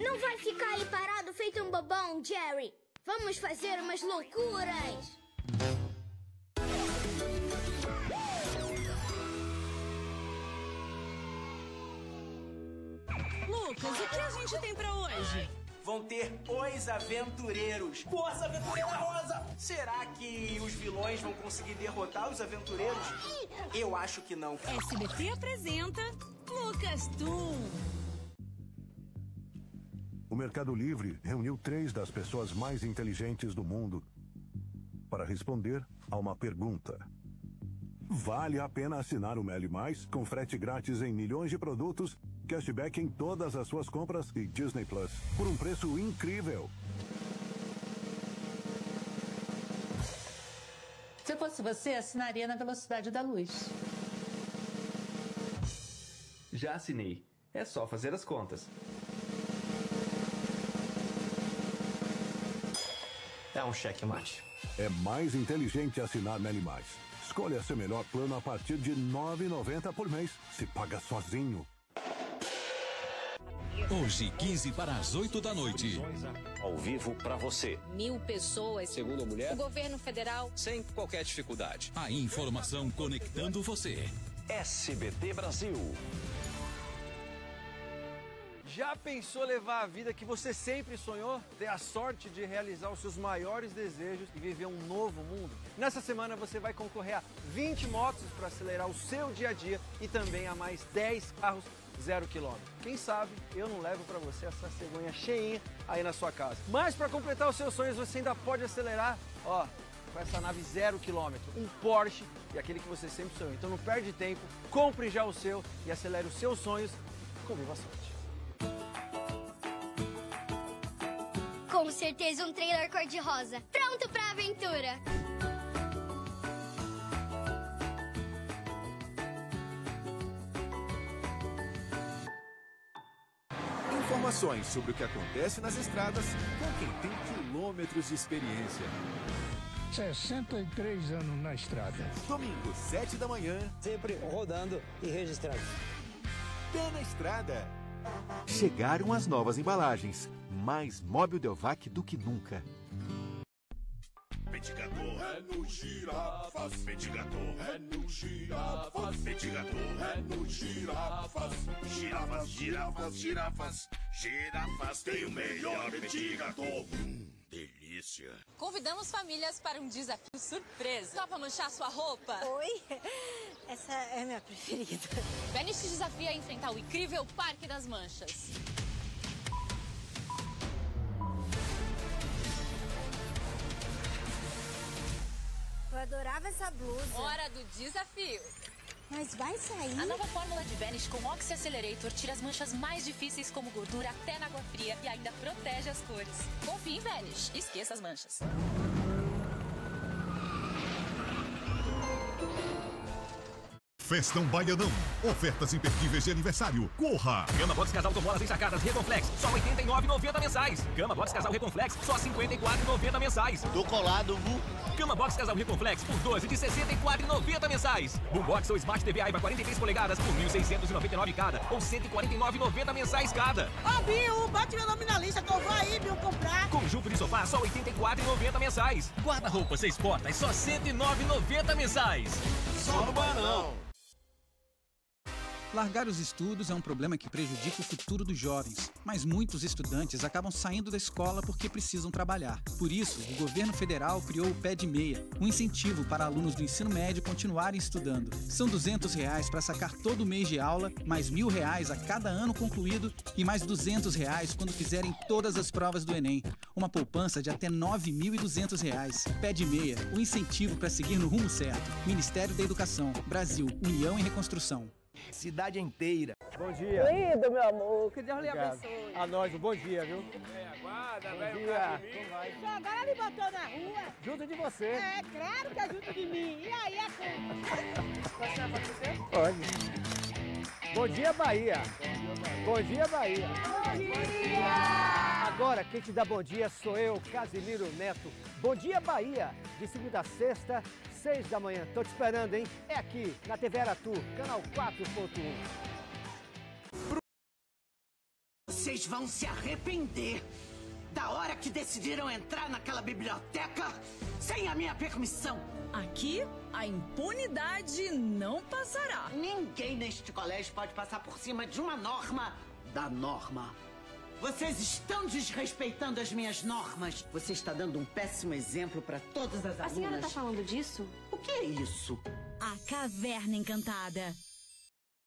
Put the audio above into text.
Não vai ficar aí parado feito um bobão, Jerry. Vamos fazer umas loucuras. Lucas, o que a gente tem pra hoje? Vão ter os aventureiros. Força, aventureira rosa! Será que os vilões vão conseguir derrotar os aventureiros? Eu acho que não. SBT apresenta Lucas Tum. O Mercado Livre reuniu três das pessoas mais inteligentes do mundo para responder a uma pergunta. Vale a pena assinar o Meli Mais com frete grátis em milhões de produtos, cashback em todas as suas compras e Disney Plus por um preço incrível? Se eu fosse você, assinaria na velocidade da luz. Já assinei. É só fazer as contas. É um cheque mate. É mais inteligente assinar Meli Mais. Escolha seu melhor plano a partir de R$ 9,90 por mês. Se paga sozinho. Hoje, 15 para as 8 da noite. Ao vivo para você. Mil pessoas. Segundo a mulher. O governo federal. Sem qualquer dificuldade. A informação conectando você. SBT Brasil. Já pensou levar a vida que você sempre sonhou? Ter a sorte de realizar os seus maiores desejos e viver um novo mundo? Nessa semana você vai concorrer a 20 motos para acelerar o seu dia a dia e também a mais 10 carros zero quilômetro. Quem sabe eu não levo para você essa cegonha cheinha aí na sua casa. Mas para completar os seus sonhos você ainda pode acelerar, ó, com essa nave zero quilômetro, um Porsche e aquele que você sempre sonhou. Então não perde tempo, compre já o seu e acelere os seus sonhos com viva sorte. Com certeza um trailer cor-de-rosa. Pronto pra aventura. Informações sobre o que acontece nas estradas com quem tem quilômetros de experiência. 63 anos na estrada. Domingo, 7 da manhã. Sempre rodando e registrando. Pé na estrada. Chegaram as novas embalagens. Mais móvel Delvac do que nunca. Petigador é no girafas. Petigador é no girafas. Petigador é no girafas. Girafas, girafas, girafas. Girafas tem o melhor petigador. Hum, delícia. Convidamos famílias para um desafio surpresa. Topa manchar sua roupa? Oi? Essa é a minha preferida. Vênus te desafia a enfrentar o incrível Parque das Manchas. Adorava essa blusa. Hora do desafio. Mas vai sair? A nova fórmula de Vanish com Oxy Accelerator tira as manchas mais difíceis como gordura até na água fria e ainda protege as cores. Confie em Vanish. Esqueça as manchas. Festão Baianão. Ofertas imperdíveis de aniversário. Corra! Gama Box Casal Tomolas ensacadas Reconflex, só R$ 89,90 mensais. Gama Box Casal Reconflex, só R$ 54,90 mensais. Tô colado, vu. Gama Box Casal Reconflex por 12 de R$ 64,90 mensais. Boombox ou Smart TV Aiba 43 polegadas por R$ 1.699 cada ou R$ 149,90 mensais cada. Ô, Bill, bate meu nome na lista que eu vou aí, Bill, comprar. Conjunto de sofá, só R$ 84,90 mensais. Guarda-roupa seis portas, só R$ 109,90 mensais. Só no Banão. Largar os estudos é um problema que prejudica o futuro dos jovens, mas muitos estudantes acabam saindo da escola porque precisam trabalhar. Por isso, o governo federal criou o Pé de Meia, um incentivo para alunos do ensino médio continuarem estudando. São 200 reais para sacar todo mês de aula, mais 1.000 reais a cada ano concluído e mais 200 reais quando fizerem todas as provas do Enem. Uma poupança de até 9.200 reais. Pé de Meia, o um incentivo para seguir no rumo certo. Ministério da Educação, Brasil, União e Reconstrução. Cidade inteira. Bom dia. Lindo, meu amor. Que Deus lhe abençoe. A nós, um bom dia, viu? É, aguarda, Bom vai dia. Agora me botou na rua. Junto de você. É, claro que é junto de mim. E aí, a conta? Pode ser pra você? Pode. Bom dia, Bahia. Bom dia, Bahia. Bom dia. Agora, quem te dá bom dia sou eu, Casimiro Neto. Bom dia, Bahia. De segunda a sexta, seis da manhã. Tô te esperando, hein? É aqui, na TV Aratu, canal 4.1. Vocês vão se arrepender da hora que decidiram entrar naquela biblioteca sem a minha permissão. Aqui, a impunidade não passará. Ninguém neste colégio pode passar por cima de uma norma da norma. Vocês estão desrespeitando as minhas normas. Você está dando um péssimo exemplo para todas as A alunas. senhora tá falando disso? O que é isso? A Caverna Encantada.